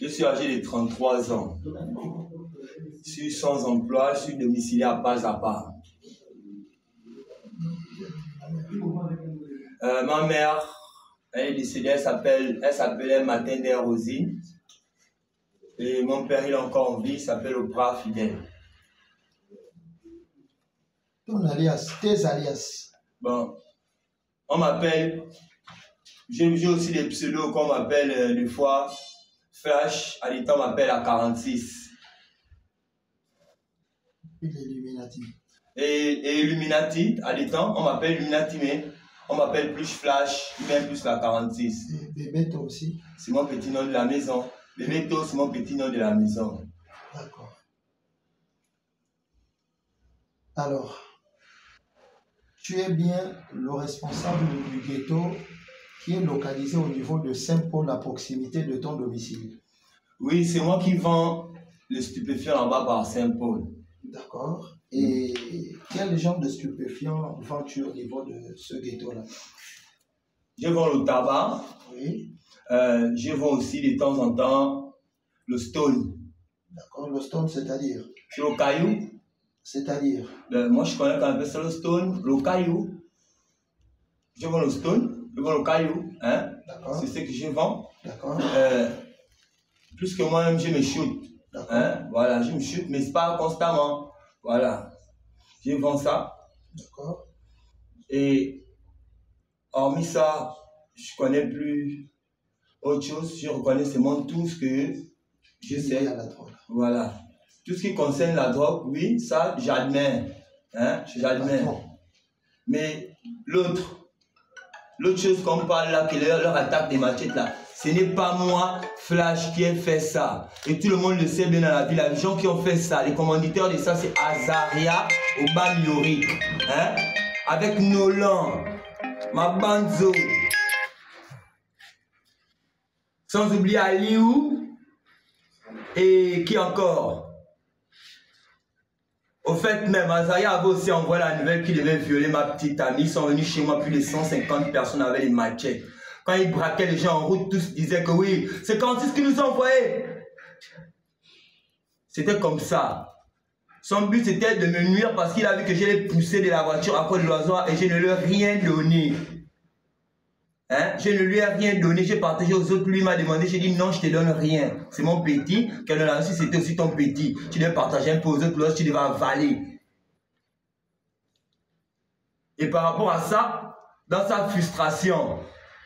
Je suis âgé de 33 ans. Je suis sans emploi, je suis domiciliaire pas à pas. Euh, ma mère, elle est décédée, elle s'appelle, elle s'appelait Mathilde Rosine. Et mon père, il est encore en vie, il s'appelle Oprah Fidèle. Ton alias, tes alias. Bon, on m'appelle, j'ai aussi des pseudos qu'on m'appelle euh, des fois Flash, on m'appelle à 46. Et l'Illuminati. Et, et Illuminati, à l'état on m'appelle Illuminati, mais on m'appelle plus Flash, même plus la 46. Et bébé, toi aussi. C'est mon petit nom de la maison. Bebeto, c'est mon petit nom de la maison. D'accord. Alors, tu es bien le responsable du ghetto qui est localisé au niveau de Saint-Paul à proximité de ton domicile. Oui, c'est moi qui vends le stupéfiant en bas par Saint-Paul. D'accord. Et quel genre de stupéfiants vends-tu au niveau de ce ghetto-là? Je vends le tabac. Oui. Euh, je vends aussi de temps en temps le stone. D'accord. Le stone, c'est-à-dire? C'est le caillou. C'est-à-dire? Euh, moi, je connais quand même ça le stone, le caillou. Je vends le stone, le caillou. Hein? C'est ce que je vends. D'accord. Euh, plus que moi-même, je me shoot. D'accord. Hein? Voilà, je me shoot, mais c'est pas constamment. Voilà. Je vends ça. D'accord. Et hormis ça, je connais plus autre chose. Je reconnais seulement tout ce que je sais. à la drogue. Voilà. Tout ce qui concerne la drogue, oui, ça, j'admets. Hein? J'admets. Mais l'autre, l'autre chose qu'on parle là, que leur, leur attaque des machettes là, ce n'est pas moi, Flash, qui ai fait ça. Et tout le monde le sait bien dans la ville. Les gens qui ont fait ça, les commanditaires de ça, c'est Azaria Obamiori. Hein? Avec Nolan, Mabanzo. Sans oublier Aliou. Et qui encore? Au fait même, Azaria avait aussi envoyé la nouvelle qu'il devait violer ma petite amie. Ils sont venus chez moi, plus de 150 personnes avec les machettes. Quand ils braquaient les gens en route, tous disaient que oui, c'est Cantis qui nous a envoyé. C'était comme ça. Son but c'était de me nuire parce qu'il a vu que je l'ai poussé de la voiture à cause de l'oiseau et je ne lui ai rien donné. Hein? Je ne lui ai rien donné, j'ai partagé aux autres, lui m'a demandé, j'ai dit non, je te donne rien. C'est mon petit, qu'elle a aussi, c'était aussi ton petit. Tu devais partager un peu aux autres, l'autre, tu devais avaler. Et par rapport à ça, dans sa frustration,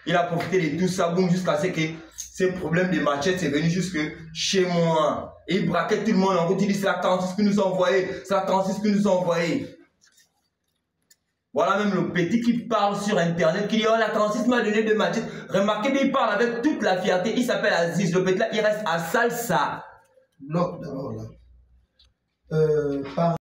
il a profité de tout ça, boum, jusqu'à ce que ce problème de machette c'est venu jusque chez moi. Et il braquait tout le monde en route, il dit c'est la 46 qui nous a envoyé, c'est la 46 qui nous a envoyé. Voilà même le petit qui parle sur internet, qui dit Oh, la 46 m'a donné de machette. Remarquez bien, il parle avec toute la fierté. Il s'appelle Aziz. Le petit là, il reste à Salsa. Bloc d'abord là. Euh, par